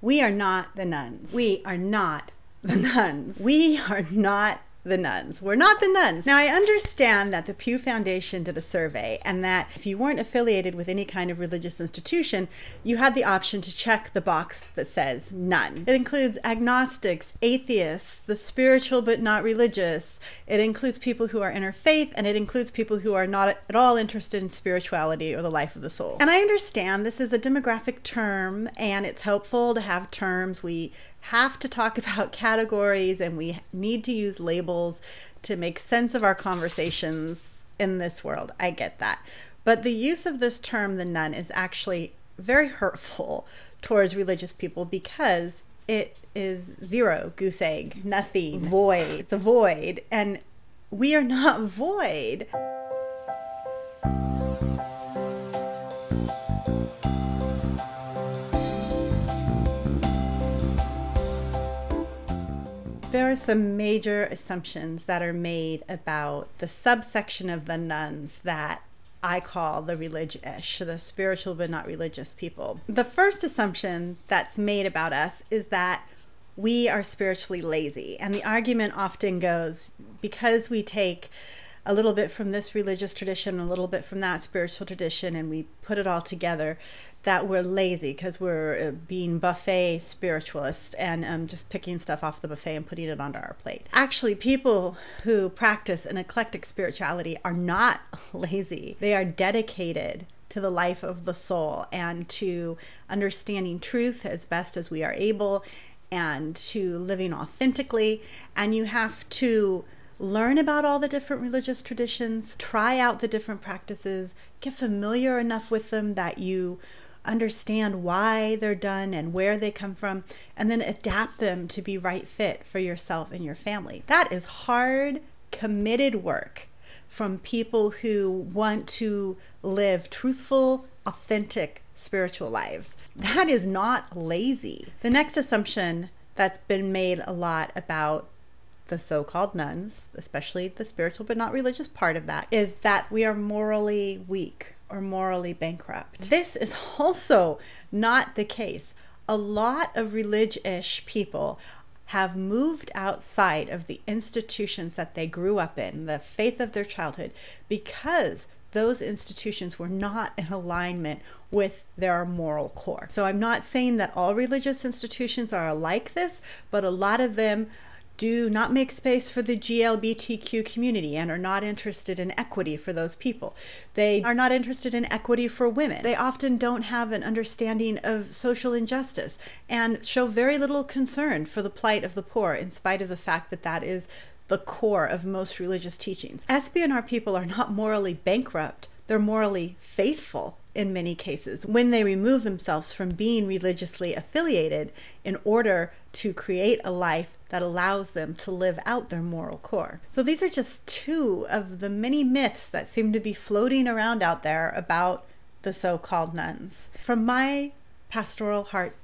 We are not the nones. We are not the nones. We are not the nones. We're not the nones. Now, I understand that the Pew Foundation did a survey and that if you weren't affiliated with any kind of religious institution, you had the option to check the box that says none. It includes agnostics, atheists, the spiritual but not religious. It includes people who are interfaith and it includes people who are not at all interested in spirituality or the life of the soul. And I understand this is a demographic term and it's helpful to have terms. We have to talk about categories and we need to use labels to make sense of our conversations in this world. I get that. But the use of this term, the none, is actually very hurtful towards Relig-ish people because it is zero, goose egg, nothing, void. It's a void. And we are not void. There are some major assumptions that are made about the subsection of the nones that I call the Relig-ish, the spiritual but not religious people. The first assumption that's made about us is that we are spiritually lazy. And the argument often goes because we take a little bit from this religious tradition, a little bit from that spiritual tradition, and we put it all together, that we're lazy because we're uh, being buffet spiritualists and um, just picking stuff off the buffet and putting it onto our plate. Actually, people who practice an eclectic spirituality are not lazy, they are dedicated to the life of the soul and to understanding truth as best as we are able and to living authentically. And you have to learn about all the different religious traditions, try out the different practices, get familiar enough with them that you understand why they're done and where they come from, and then adapt them to be right fit for yourself and your family. That is hard, committed work from people who want to live truthful, authentic spiritual lives. That is not lazy. The next assumption that's been made a lot about the so called nones, especially the spiritual but not religious part of that, is that we are morally weak or morally bankrupt. This is also not the case. A lot of religious people have moved outside of the institutions that they grew up in, the faith of their childhood, because those institutions were not in alignment with their moral core. So I'm not saying that all religious institutions are like this, but a lot of them do not make space for the GLBTQ community and are not interested in equity for those people. They are not interested in equity for women. They often don't have an understanding of social injustice and show very little concern for the plight of the poor, in spite of the fact that that is the core of most religious teachings. SBNR people are not morally bankrupt, they're morally faithful in many cases when they remove themselves from being religiously affiliated in order to create a life that allows them to live out their moral core. So these are just two of the many myths that seem to be floating around out there about the so called nones. From my pastoral heart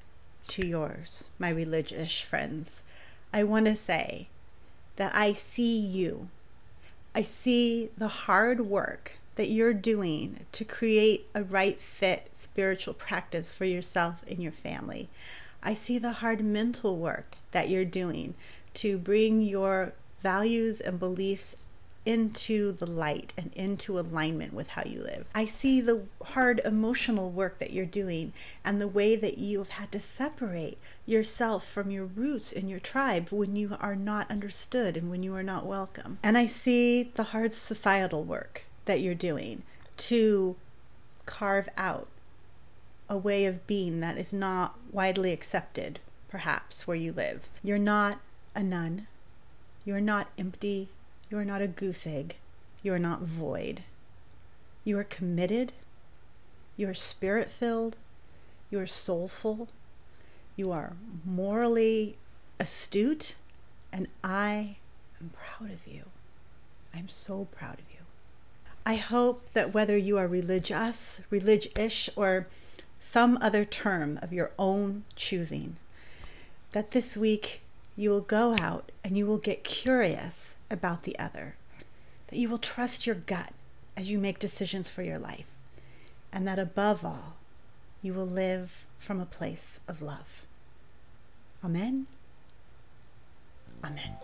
to yours, my Relig-ish friends, I want to say that I see you. I see the hard work that you're doing to create a right fit spiritual practice for yourself and your family. I see the hard mental work that you're doing to bring your values and beliefs into the light and into alignment with how you live. I see the hard emotional work that you're doing and the way that you have had to separate yourself from your roots and your tribe when you are not understood and when you are not welcome. And I see the hard societal work that you're doing to carve out a way of being that is not widely accepted, perhaps, where you live. You're not a none. You are not empty. You are not a goose egg. You are not void. You are committed. You are spirit filled. You are soulful. You are morally astute. And I am proud of you. I'm so proud of you. I hope that whether you are religious, Relig-ish, or some other term of your own choosing, that this week you will go out and you will get curious about the other, that you will trust your gut as you make decisions for your life, and that above all, you will live from a place of love. Amen. Amen.